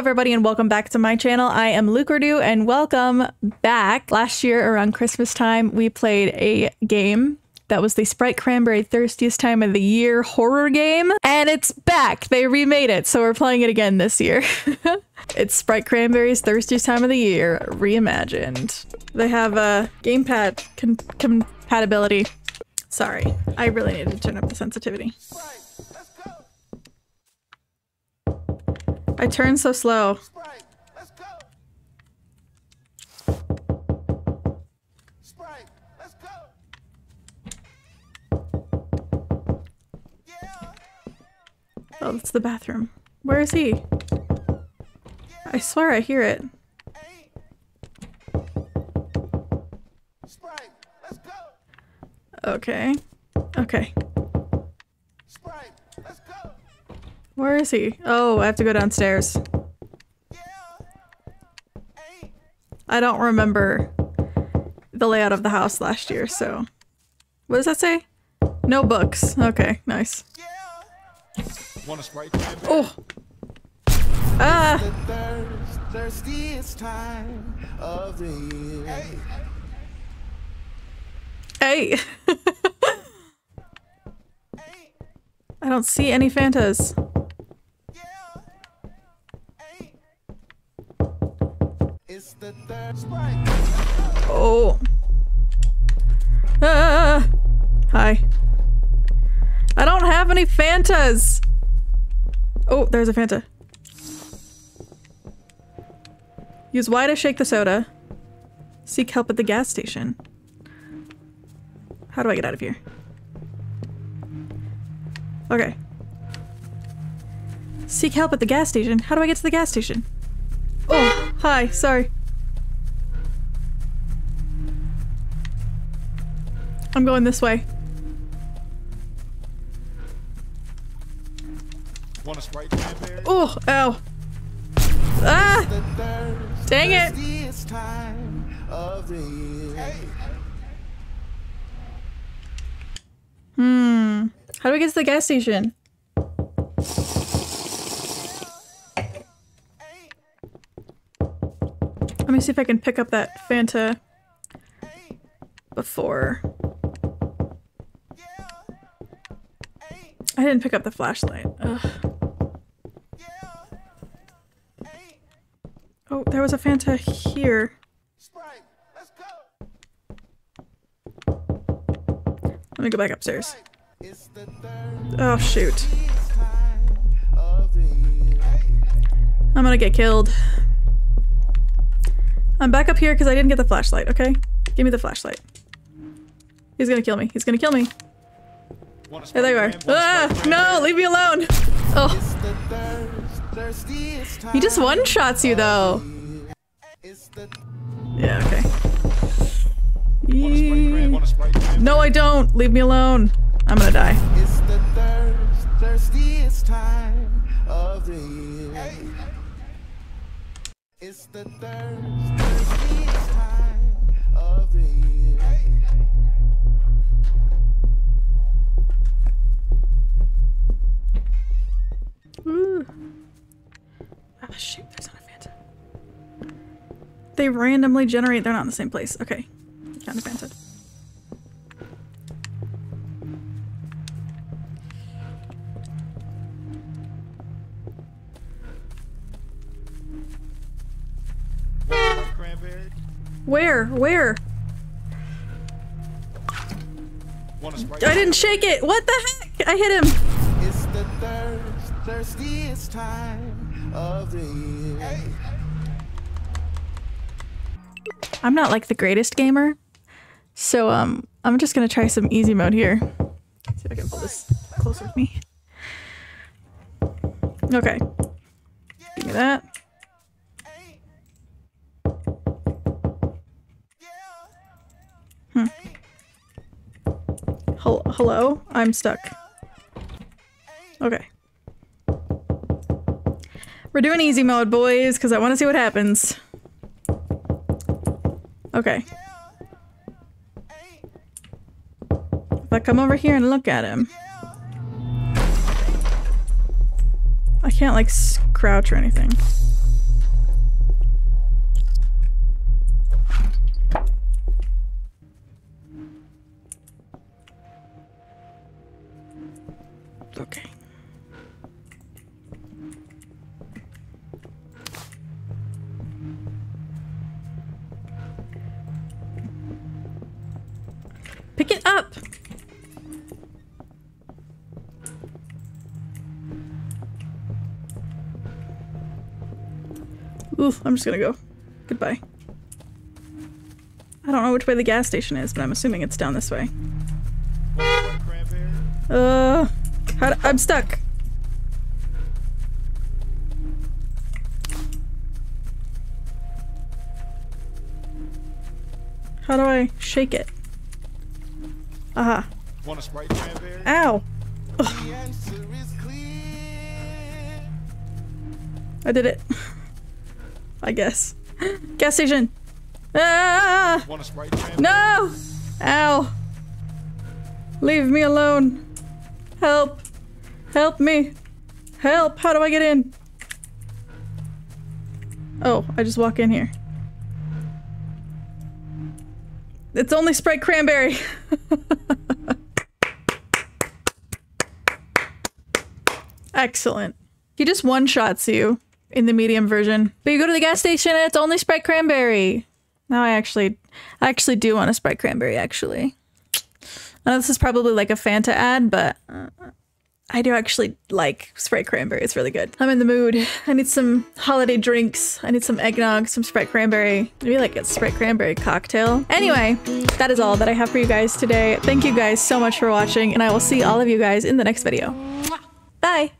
everybody, and welcome back to my channel. I am Lukerdue, and welcome back. Last year, around Christmas time, we played a game that was the Sprite Cranberry Thirstiest Time of the Year horror game, and it's back. They remade it, so we're playing it again this year. it's Sprite Cranberry's Thirstiest Time of the Year reimagined. They have a gamepad com compatibility. Sorry, I really need to turn up the sensitivity. I turn so slow. Oh, it's the bathroom. Where is he? I swear I hear it. Okay. Okay. Sprite, let's go. Where is he? Oh, I have to go downstairs. I don't remember the layout of the house last year, so. What does that say? No books. Okay, nice. Yeah. Want a Sprite cranberry? Oh! Ah! The thirst, thirstiest time of the year. Hey. Hey! Hey. I don't see any Fantas. Have any Fantas! Oh, there's a Fanta. Use Y to shake the soda. Seek help at the gas station. How do I get out of here? Okay. Seek help at the gas station. How do I get to the gas station? Oh, hi, sorry. I'm going this way. Want a Sprite cranberry? Oh, ow. Ah! Dang it. thirstiest time of the year. Hmm. How do we get to the gas station? Let me see if I can pick up that Fanta before. I didn't pick up the flashlight. Ugh. Oh, there was a Fanta here. Let me go back upstairs. Oh, shoot. I'm gonna get killed. I'm back up here because I didn't get the flashlight, okay? Give me the flashlight. He's gonna kill me. He's gonna kill me. A There they are. Ah! No! Leave me alone! Oh, It's the thirst, thirstiest time. he just one-shots you though. Yeah, okay. Want a Sprite cran- want a Sprite cranberry? No, I don't! Leave me alone. I'm gonna die. it's the thirst, thirstiest time of the year. It's the thirst, thirstiest time of the year. They randomly generate, they're not in the same place. Okay. Found a Fanta. Sprite cranberry? Where? Where? Want a Sprite I didn't shake it! What the heck? I hit him! It's the thirst, thirstiest time of the year. I'm not like the greatest gamer, so um, I'm just gonna try some easy mode here. See if I can pull this closer with me. Okay. Give me that. Hmm. Hel- hello? I'm stuck. Okay. We're doing easy mode, boys, because I want to see what happens. Okay. If I come over here and look at him. I can't like crouch or anything. Pick it up. Ooh, I'm just gonna go. Goodbye. I don't know which way the gas station is, but I'm assuming it's down this way. Uh, how I'm stuck. How do I shake it? Aha. Want a Sprite cranberry? Ow. The answer is clear. I did it. I guess. Gas station. Ah! Want a Sprite? No! Ow. Leave me alone. Help. Help me. Help. How do I get in? Oh, I just walk in here. It's only Sprite Cranberry. Excellent. He just one shots you in the medium version. But you go to the gas station and it's only Sprite Cranberry. Now I actually I actually do want a Sprite Cranberry actually. I know this is probably like a Fanta ad, but I do actually like Sprite Cranberry. It's really good. I'm in the mood. I need some holiday drinks. I need some eggnog, some Sprite Cranberry. Maybe like a Sprite Cranberry cocktail. Anyway, that is all that I have for you guys today. Thank you guys so much for watching, and I will see all of you guys in the next video. Bye!